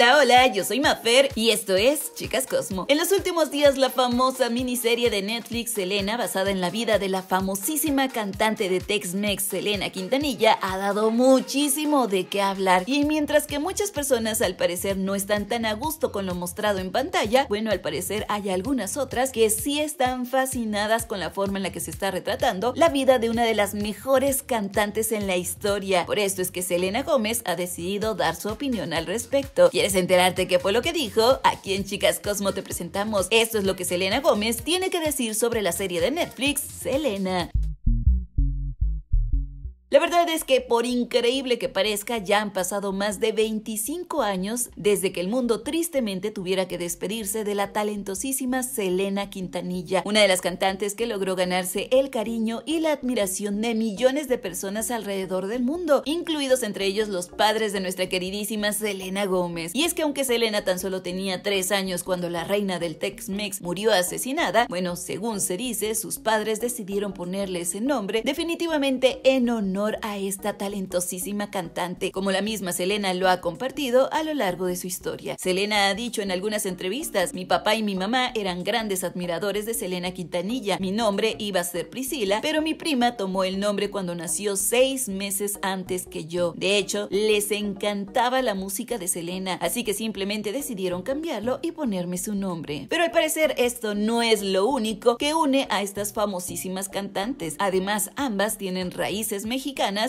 Hola, hola, yo soy Mafer y esto es Chicas Cosmo. En los últimos días, la famosa miniserie de Netflix Selena, basada en la vida de la famosísima cantante de Tex-Mex Selena Quintanilla, ha dado muchísimo de qué hablar. Y mientras que muchas personas al parecer no están tan a gusto con lo mostrado en pantalla, bueno, al parecer hay algunas otras que sí están fascinadas con la forma en la que se está retratando la vida de una de las mejores cantantes en la historia. Por esto es que Selena Gómez ha decidido dar su opinión al respecto. ¿Quieres enterarte qué fue lo que dijo? Aquí en Chicas Cosmo te presentamos. Esto es lo que Selena Gómez tiene que decir sobre la serie de Netflix, Selena. La verdad es que por increíble que parezca, ya han pasado más de 25 años desde que el mundo tristemente tuviera que despedirse de la talentosísima Selena Quintanilla, una de las cantantes que logró ganarse el cariño y la admiración de millones de personas alrededor del mundo, incluidos entre ellos los padres de nuestra queridísima Selena Gómez. Y es que aunque Selena tan solo tenía 3 años cuando la reina del Tex-Mex murió asesinada, bueno, según se dice, sus padres decidieron ponerle ese nombre definitivamente en honor a esta talentosísima cantante, como la misma Selena lo ha compartido a lo largo de su historia. Selena ha dicho en algunas entrevistas, mi papá y mi mamá eran grandes admiradores de Selena Quintanilla, mi nombre iba a ser Priscila, pero mi prima tomó el nombre cuando nació seis meses antes que yo. De hecho, les encantaba la música de Selena, así que simplemente decidieron cambiarlo y ponerme su nombre. Pero al parecer esto no es lo único que une a estas famosísimas cantantes. Además, ambas tienen raíces mexicanas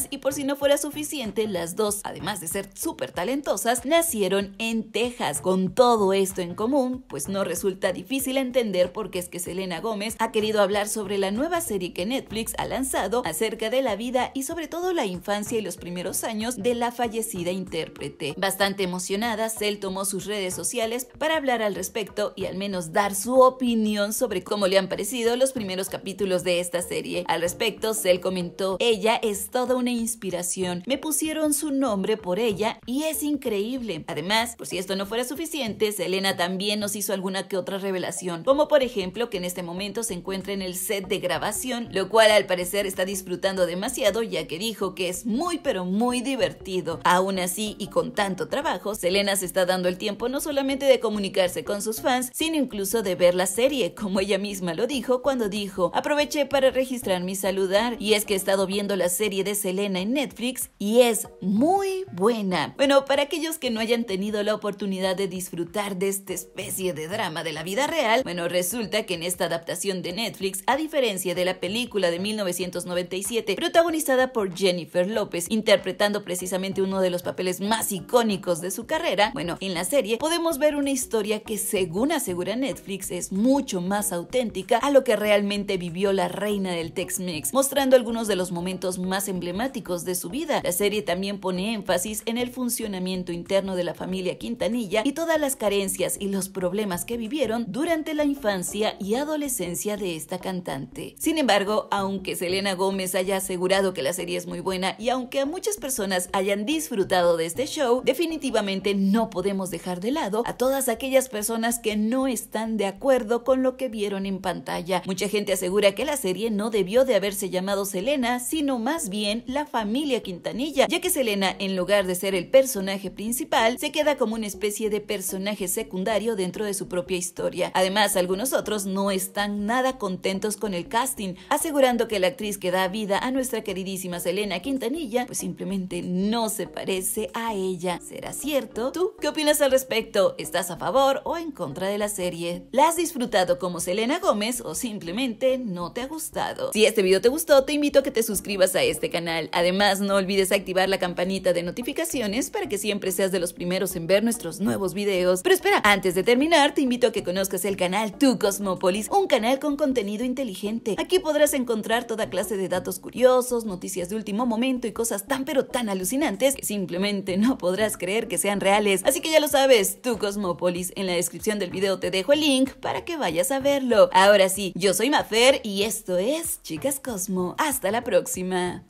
y por si no fuera suficiente, las dos, además de ser súper talentosas, nacieron en Texas. Con todo esto en común, pues no resulta difícil entender por qué es que Selena Gómez ha querido hablar sobre la nueva serie que Netflix ha lanzado acerca de la vida y sobre todo la infancia y los primeros años de la fallecida intérprete. Bastante emocionada, Cell tomó sus redes sociales para hablar al respecto y al menos dar su opinión sobre cómo le han parecido los primeros capítulos de esta serie. Al respecto, Cell comentó, ella es toda una inspiración. Me pusieron su nombre por ella y es increíble. Además, por si esto no fuera suficiente, Selena también nos hizo alguna que otra revelación, como por ejemplo que en este momento se encuentra en el set de grabación, lo cual al parecer está disfrutando demasiado ya que dijo que es muy pero muy divertido. Aún así y con tanto trabajo, Selena se está dando el tiempo no solamente de comunicarse con sus fans, sino incluso de ver la serie, como ella misma lo dijo cuando dijo, aproveché para registrarme y saludar, y es que he estado viendo la serie de Selena en Netflix y es muy buena. Bueno, para aquellos que no hayan tenido la oportunidad de disfrutar de esta especie de drama de la vida real, bueno, resulta que en esta adaptación de Netflix, a diferencia de la película de 1997, protagonizada por Jennifer López, interpretando precisamente uno de los papeles más icónicos de su carrera, bueno, en la serie podemos ver una historia que según asegura Netflix es mucho más auténtica a lo que realmente vivió la reina del Tex-Mex, mostrando algunos de los momentos más emblemáticos de su vida. La serie también pone énfasis en el funcionamiento interno de la familia Quintanilla y todas las carencias y los problemas que vivieron durante la infancia y adolescencia de esta cantante. Sin embargo, aunque Selena Gómez haya asegurado que la serie es muy buena y aunque a muchas personas hayan disfrutado de este show, definitivamente no podemos dejar de lado a todas aquellas personas que no están de acuerdo con lo que vieron en pantalla. Mucha gente asegura que la serie no debió de haberse llamado Selena, sino más bien la familia Quintanilla, ya que Selena, en lugar de ser el personaje principal, se queda como una especie de personaje secundario dentro de su propia historia. Además, algunos otros no están nada contentos con el casting, asegurando que la actriz que da vida a nuestra queridísima Selena Quintanilla, pues simplemente no se parece a ella. ¿Será cierto? ¿Tú qué opinas al respecto? ¿Estás a favor o en contra de la serie? ¿La has disfrutado como Selena Gómez o simplemente no te ha gustado? Si este video te gustó, te invito a que te suscribas a este canal. Además, no olvides activar la campanita de notificaciones para que siempre seas de los primeros en ver nuestros nuevos videos. Pero espera, antes de terminar, te invito a que conozcas el canal Tu Cosmópolis, un canal con contenido inteligente. Aquí podrás encontrar toda clase de datos curiosos, noticias de último momento y cosas tan pero tan alucinantes que simplemente no podrás creer que sean reales. Así que ya lo sabes, Tu Cosmópolis. En la descripción del video te dejo el link para que vayas a verlo. Ahora sí, yo soy Mafer y esto es Chicas Cosmo. Hasta la próxima.